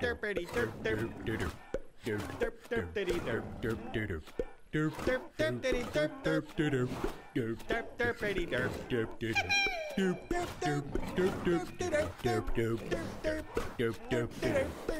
derpity derp derp derp derp derpity derp derp derp derp derpity derp derp derp derp derpity derp derp derp derp derp derp derp derp derp derp derp derp derp derp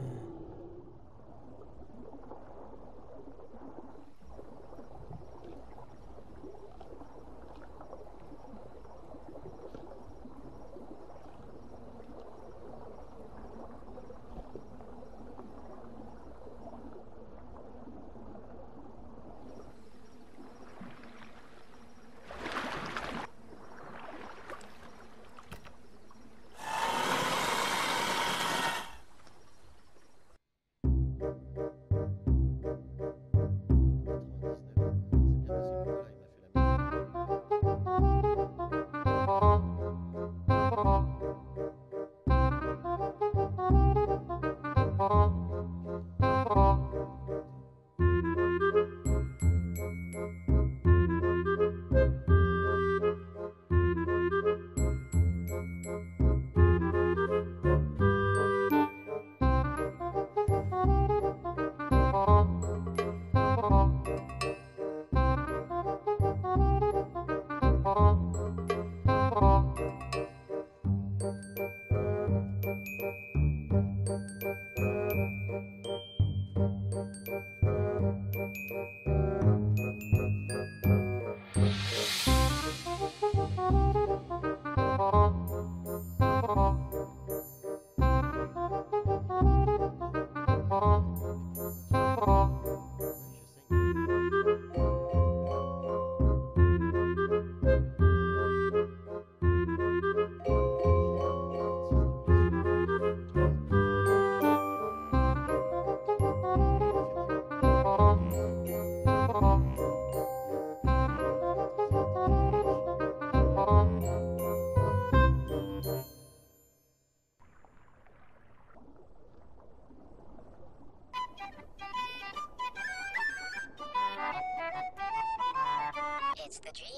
It's the dream.